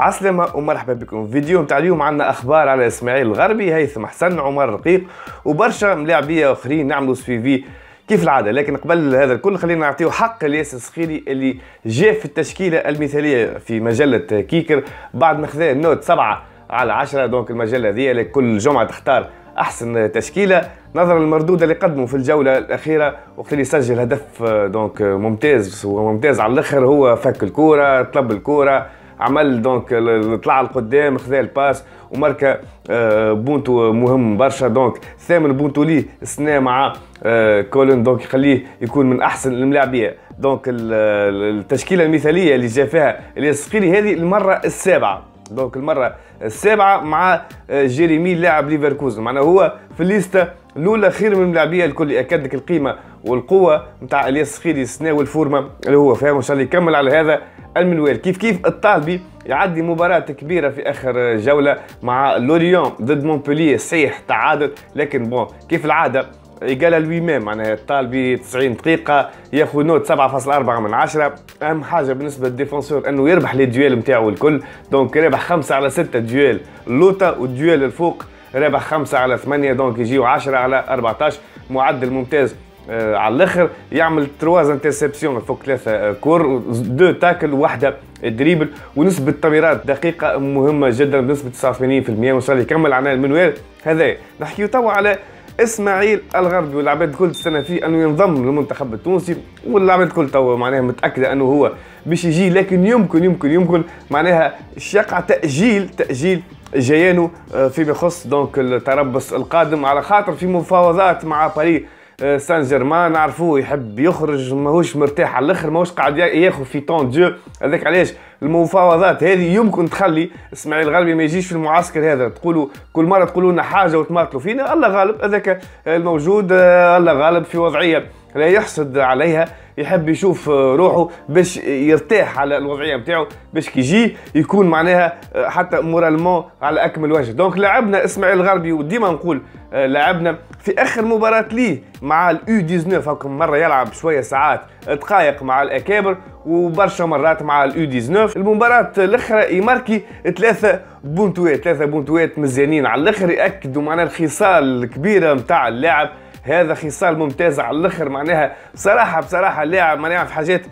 عسلامة ومرحبا بكم. في فيديو نتاع اليوم عندنا أخبار على إسماعيل الغربي هيثم حسن عمر رقيق وبرشا ملاعبية آخرين نعملوا suivi كيف العادة. لكن قبل هذا الكل خلينا نعطيو حق الياس السخيري اللي جاء في التشكيلة المثالية في مجلة كيكر. بعد ما خذا ال note سبعة على عشرة donc المجلة هذه كل جمعة تختار أحسن تشكيلة. نظرا للمردود اللي قدمه في الجولة الأخيرة وقت اللي سجل هدف donc ممتاز وممتاز على الآخر هو فك الكورة طلب الكورة عمل donc طلع لقدام خذا ال passe. وماركا آه، but نتاعو مهم برشا. donc ثامن but نتاعو ليه السنة مع آه، كولن donc يخليه يكون من أحسن الملاعبية. donc التشكيلة المثالية اللي جا فيها الياس هذه المرة السابعة. donc المره السابعة مع آه، جيريمي لاعب ليفركوزن. معناها هو في ال liste الأولى خير من الملاعبيه الكل يأكد لك القيمة والقوة نتاع إلياس سخيري السنة وال forme اللي هو فيها ان شاء الله يكمل على هذا المنوال. كيف كيف الطالبي يعدي مباراة كبيرة في آخر جولة مع لوريون ضد مونبولييه صحيح تعادل لكن bon كيف العادة؟ قال lui-même معناها الطالبي 90 دقيقة ياخذ note 7.4 من 10 أهم حاجة بالنسبة لل défenseur أنه يربح les duels نتاعو الكل. donc رابح 5 على 6 duels لوطا وال duels الفوق. رابح 5 على 8 donc يجيو 10 على 14 معدل ممتاز آه على الآخر. يعمل trois interceptions فوق ثلاثة كور de tacle وحده dribble. ونسبة تمريرات دقيقة مهمة جدا بنسبة 89% وان شاء الله يكمل على المنوال. هذا نحكيو توا على إسماعيل الغربي والعباد الكل تستنى فيه أنه ينضم للمنتخب التونسي والعباد الكل توا معناها متاكده أنه هو باش يجي لكن يمكن يمكن يمكن معناها يقع تاجيل تأجيل جيانو آه، فيما يخص donc التربص القادم على خاطر في مفاوضات مع باريس آه، سان جيرمان نعرفوه يحب يخرج ماهوش مرتاح على الآخر ماهوش قاعد ياخذ في طون جو هذاك علاش؟ المفاوضات هذه يمكن تخلي إسماعيل الغربي ما يجيش في المعسكر هذا. تقولوا كل مرة تقولوا لنا حاجة وتماطلوا فينا الله غالب هذاك الموجود آه، الله غالب في وضعية لا يحسد عليها. يحب يشوف روحه باش يرتاح على الوضعية نتاعو باش كي يجي يكون معناها حتى moralement على أكمل وجه. donc لعبنا إسماعيل الغربي وديما نقول لعبنا في آخر مباراة ليه مع الاو 19 مرة يلعب شوية ساعات دقائق مع الأكابر وبرشا مرات مع الاو 19 المباراة الأخرى يماركي ثلاثة بونتوات ثلاثة بونتوات مزيانين على الأخر يأكدوا معناها الخصال الكبيرة نتاع اللاعب. هذا خصال ممتاز على الآخر معناها بصراحة بصراحة اللاعب معناها في حاجات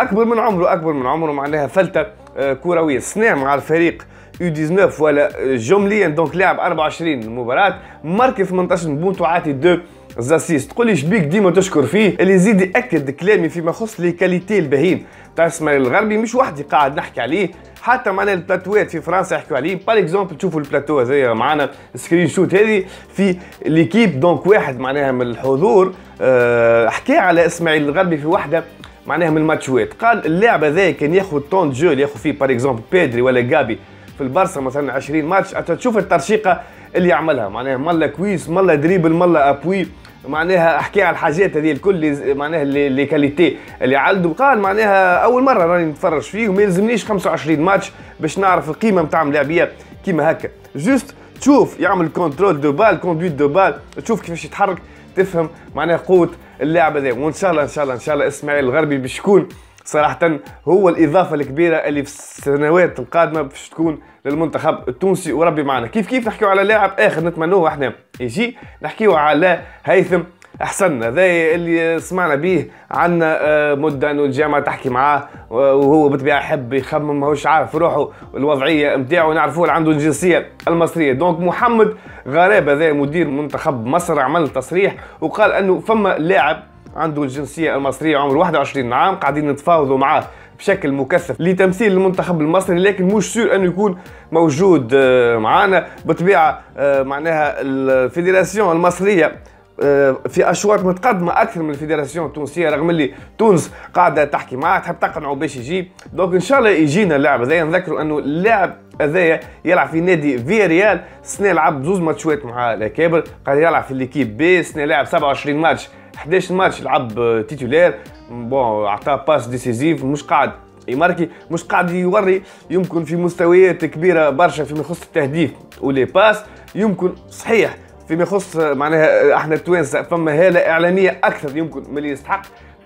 أكبر من عمره أكبر من عمره معناها فلتة أه، كروية. سنة مع الفريق U19 ولا جمليا donc لاعب 24 مباراة marqué 18 buts وعاطي 2 assists تقول لي شبيك ديما تشكر فيه اللي يزيد يأكد كلامي فيما يخص les qualités الباهين تاع اسماعيل الغربي مش وحدي قاعد نحكي عليه. حتى معنا البلاتوات في فرنسا يحكوا عليه. par exemple تشوفوا البلاتو هذايا معنا screenshot هذه في L'Équipe donc واحد معناها من الحضور أه حكى على اسماعيل الغربي في واحدة معناها من الماتشوات. قال اللاعب هذا كان ياخذ طون جو اللي ياخذ فيه par exemple بيدري ولا جافي في البارسا مثلا 20 ماتش. تشوف الترشيقة اللي يعملها. معناها مالا course مالا dribble مالا appui. معناها أحكي على الحاجات هذه الكل معناها les qualités اللي عنده قال معناها أول مرة راني نتفرج فيه وما يلزمنيش 25 ماتش باش نعرف القيمة نتاع ملاعبية كيما هكا. juste تشوف يعمل contrôle de balle conduite de balle تشوف كيفاش يتحرك تفهم معناها قوة اللاعب هذا. وإن شاء الله إن شاء الله إن شاء الله إسماعيل الغربي باش يكون صراحة هو الإضافة الكبيرة اللي في السنوات القادمة باش تكون للمنتخب التونسي وربي معنا. كيف كيف نحكيو على لاعب آخر نتمنوه إحنا يجي؟ نحكيو على هيثم أحسن هذا اللي سمعنا به عنا آه، مدة أنه الجامعة تحكي معاه وهو بالطبيعة يحب يخمم ماهوش عارف روحه الوضعية نتاعو نعرفوه عنده الجنسية المصرية. دونك محمد غراب هذا مدير منتخب مصر عمل تصريح وقال أنه فما لاعب عنده الجنسية المصرية عمره 21 عام قاعدين نتفاوضوا معاه بشكل مكثف لتمثيل المنتخب المصري لكن مش sûr أنه يكون موجود آه، معنا بطبيعه آه، معناها ال fédération المصرية آه، في أشواط متقدمة أكثر من ال fédération التونسية رغم اللي تونس قاعدة تحكي معاه تحب تقنعه باش يجي. donc إن شاء الله يجينا اللاعب هذايا نذكروا أنه اللاعب هذايا يلعب في نادي فياريال سنة لعب زوز ماتشات مع الاكابر قاعد يلعب في l'équipe B. سنة لعب 27 ماتش 11 ماتش لعب titulaire bon عطاه passe décisive مش قاعد يماركي مش قاعد يوري. يمكن في مستويات كبيرة برشا فيما يخص التهديف و les passes يمكن صحيح فيما يخص معناها أحنا التوانسة فما هالة إعلامية أكثر يمكن من اللي يستحق.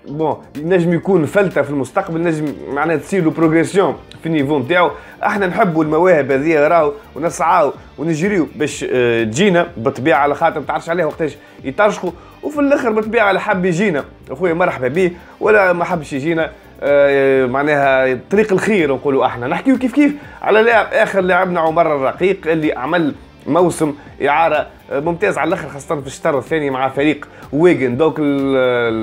bon نجم يكون فلتة في المستقبل نجم معناها تصير له progression في ال niveau نتاعو. أحنا نحبوا المواهب هذه راهو ونسعاو ونجريو باش آه، تجينا بالطبيعه على خاطر ما تعرفش عليه وقتاش يترشقوا وفي الآخر بالطبيعه اللي حب يجينا. أخويا مرحبا به ولا ما حبش يجينا. آه، معناها طريق الخير نقولوا إحنا. نحكيو كيف كيف على لاعب آخر لاعبنا عمر الرقيق اللي عمل موسم إعارة ممتاز. على الآخر خاصة في الشطر الثاني مع فريق ويجن. دوك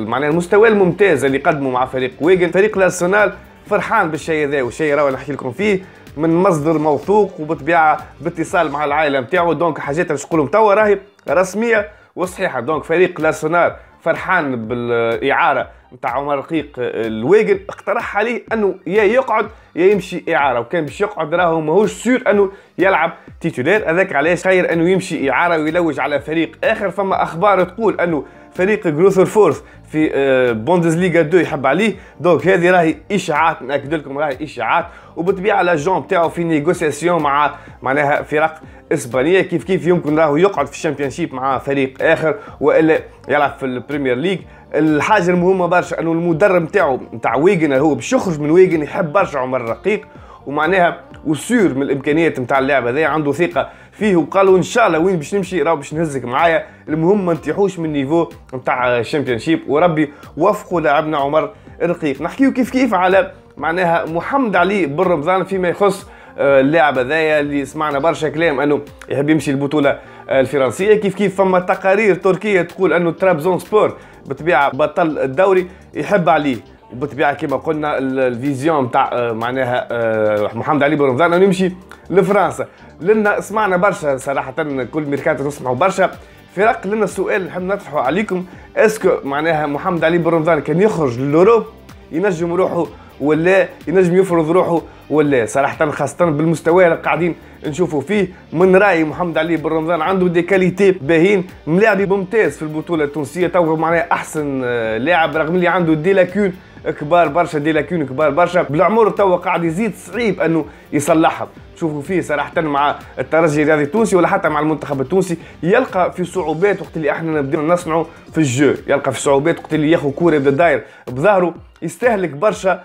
معناها المستوى الممتاز اللي قدمه مع فريق ويجن. فريق الأرسنال فرحان بالشيء هذا والشيء راهو نحكي لكم فيه من مصدر موثوق وبالطبيعه باتصال مع العائلة نتاعو. دونك حاجات اللي نقولهم توا راهي رسمية وصحيحه donc فريق الارسنال فرحان بالإعارة. نتاع عمر رقيق الواجل اقترح عليه أنه يا يقعد يا يمشي إعارة وكان باش يقعد راهو ماهوش sûr أنه يلعب titulaire هذاك علاش خير أنه يمشي إعارة ويلوج على فريق آخر. فما أخبار تقول أنه فريق Greuther Fürth في بوندسليغا آه، 2 يحب عليه. donc هذه راهي إشاعات ناكد لكم راهي إشاعات. وبالطبيعة l'agent تاعو في négociation مع معناها فرق إسبانية. كيف كيف يمكن راهو يقعد في الشامبيونشيب مع فريق آخر وإلا يلعب في البريمير ليج الحاجة المهمة برشا أنه المدرب نتاعو نتاع ويجن هو باش يخرج من ويجن يحب برشا عمر رقيق ومعناها و sûr من الإمكانيات نتاع اللاعب هذا عنده ثقة فيه وقالوا إن شاء الله وين باش نمشي راه باش نهزك معايا. المهم ما نطيحوش من ال niveau نتاع الشامبيونشيب وربي وفقوا لاعبنا عمر رقيق نحكيو كيف كيف على معناها محمد علي بن رمضان فيما يخص اللاعب هذايا اللي سمعنا برشا كلام أنه يحب يمشي البطولة الفرنسية. كيف كيف فما تقارير تركية تقول أنه ترابزون سبور بالطبيعه بطل الدوري يحب عليه. وبالطبيعه كما قلنا ال vision تاع آه، معناها آه، محمد علي بن رمضان أنه يمشي لفرنسا. لنا سمعنا برشا صراحة كل ميركاتو نسمعوا برشا. فرق لنا السؤال نحب نطرحه عليكم. est-ce que معناها محمد علي بن رمضان كان يخرج ل l'Europe ينجم يروحوا ولا ينجم يفرض روحه ولا صراحة خاصة بالمستوى اللي قاعدين نشوفوا فيه من رأيي محمد علي بن رمضان عنده des qualités باهين ملاعب ممتاز في البطولة التونسية تو معناها أحسن آه، لاعب رغم اللي عنده des lacunes كبار برشا des lacunes كبار برشا بالعمر توا قاعد يزيد صعيب أنه يصلحها. تشوفوا فيه صراحة مع الترجي الرياضي التونسي ولا حتى مع المنتخب التونسي يلقى في صعوبات وقت اللي إحنا نبداو نصنعوا في ال jeu. يلقى في صعوبات وقت اللي ياخذ كورة يبدا داير بظهره يستهلك برشا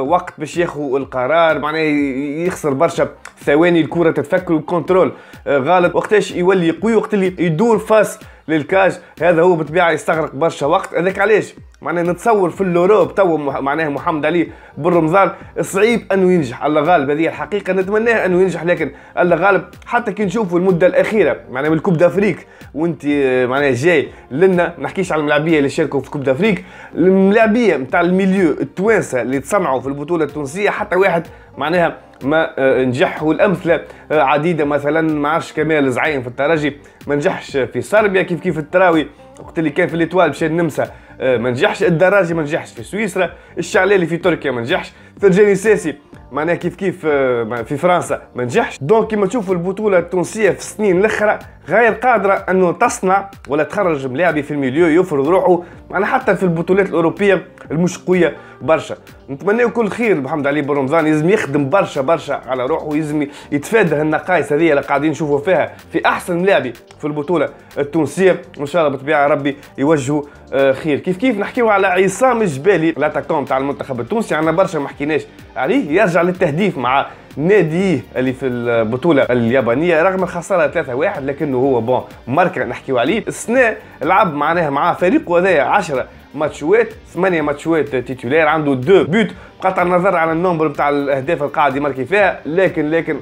وقت باش ياخذ القرار معناه يخسر برشا ثواني الكرة تتفك وال contrôle. آه، غالط وقتاش يولي قوي وقت اللي يدور face لل cage هذا هو بالطبيعة يستغرق برشا وقت. هذاك علاش؟ معناها نتصور في ال Europe تو معناها محمد علي بن رمضان صعيب أنه ينجح. الله غالب هذه الحقيقة نتمناه أنه ينجح لكن الله غالب حتى كي نشوفوا المدة الأخيرة معناها من ال coupe d'Afrique وانت معناها جاي لنا نحكيش على الملاعبية اللي شاركوا في coupe d'Afrique الملاعبية نتاع ال milieu التوانسة اللي تصنعوا في البطولة التونسية حتى واحد معناها ما آه، نجح والامثله آه، عديدة مثلا ما عرفش كمال زعيم في الترجي ما نجحش في صربيا كيف كيف التراوي وقت اللي كان في الاتوال مشى النمسا آه، ما نجحش الدراجي ما نجحش في سويسرا الشعلالي في تركيا ما نجحش فرجاني ساسي معناها كيف كيف في فرنسا ما نجحش. donc كيما تشوفوا البطولة التونسية في السنين الأخرى غير قادرة أنه تصنع ولا تخرج ملاعبي في ال milieu يفرض روحه معنا حتى في البطولات الأوروبية المش قوية برشا. نتمنى كل خير محمد علي بن رمضان لازم يخدم برشا برشا على روحه ويلزم يتفادى النقائص هذه اللي قاعدين نشوفوا فيها في أحسن ملاعبي في البطولة التونسية. وإن شاء الله بالطبيعة ربي يوجهه آه، خير. كيف كيف؟ نحكيو على عصام الجبالي l'attaquant تاع المنتخب التونسي عندنا برشا ما حكيناش عليه يرجع للتهديف مع ناديه اللي في البطولة اليابانية رغم الخسارة 3-1 لكنه هو but marqué نحكيو عليه. السنة لعب معناها مع فريق هذايا 10 ماتشوات ثمانية ماتشوات titulaire عنده deux buts بقطع النظر على ال nombre نتاع الأهداف القاعد يماركي فيها لكن لكن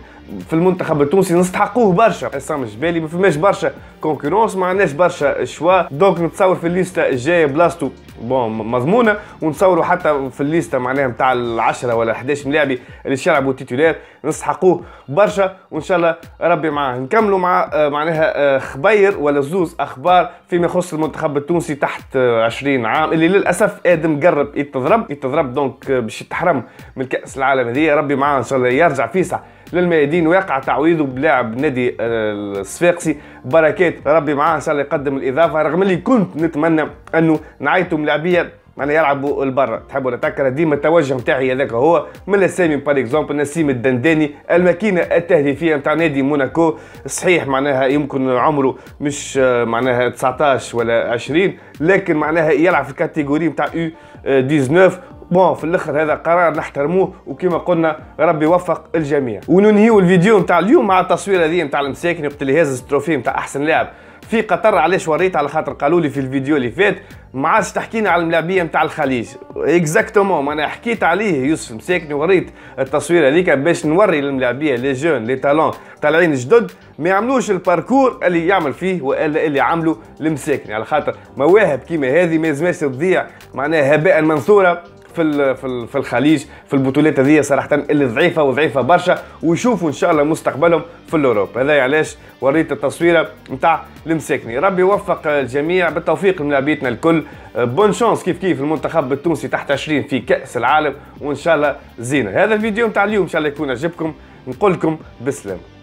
في المنتخب التونسي نستحقوه برشا. عصام الجبالي ما فماش برشا concurrence ما عندناش برشا choix donc نتصور في الليستة الجاية بلاصتو مضمونة ونتصوروا حتى في الليستة معناها نتاع ال10 ولا 11 ملاعبي اللي شربوا titulaires نستحقوه برشا وإن شاء الله ربي معاه. نكملوا مع آه، معناها آه، خبير ولا زوز أخبار فيما يخص المنتخب التونسي تحت 20 آه، عام اللي للأسف آدم قرب يتضرب يتضرب donc باش يتحرم من كأس العالم هذه. ربي معاه إن شاء الله يرجع فيسع للميادين ويقع تعويضه بلاعب نادي الصفاقسي. بركات ربي معاه إن شاء الله يقدم الإضافة. رغم اللي كنت نتمنى أنه نعيطوا ملاعبية معناها يلعبوا لبرا تحبوا نتذكر ديما التوجه نتاعي هذاك. هو من الأسامي par exemple نسيم الدنداني الماكينة التهديفية نتاع نادي موناكو. صحيح معناها يمكن عمره مش معناها 19 ولا 20 لكن معناها يلعب في ال catégorie نتاع U 19 bon في الأخر هذا قرار نحترموه وكما قلنا ربي يوفق الجميع. وننهيو الفيديو نتاع اليوم مع التصويره هذه نتاع المساكن وقت اللي هاز ال trophée نتاع أحسن لاعب. في قطر علاش وريت؟ على خاطر قالوا لي في الفيديو اللي فات ما عادش تحكينا على الملاعبية نتاع الخليج. exactement أنا حكيت عليه يوسف مساكني وريت التصويره هذيك باش نوري الملاعبيه les jeunes les talents طالعين جدد ما يعملوش ال parcours اللي يعمل فيه والا اللي عملوا المساكني على خاطر مواهب كيما هذه ما لازمش تضيع معناها هباء منثورا في في الخليج في البطولات هذه صراحة اللي ضعيفة وضعيفة برشا ويشوفوا إن شاء الله مستقبلهم في ال Europe. هذا علاش وريت التصويره نتاع المساكني. ربي يوفق الجميع بالتوفيق لملاعبيتنا الكل. بون شانس كيف كيف المنتخب التونسي تحت 20 في كأس العالم وإن شاء الله زينة. هذا الفيديو نتاع اليوم إن شاء الله يكون عجبكم. نقول لكم بسلامة.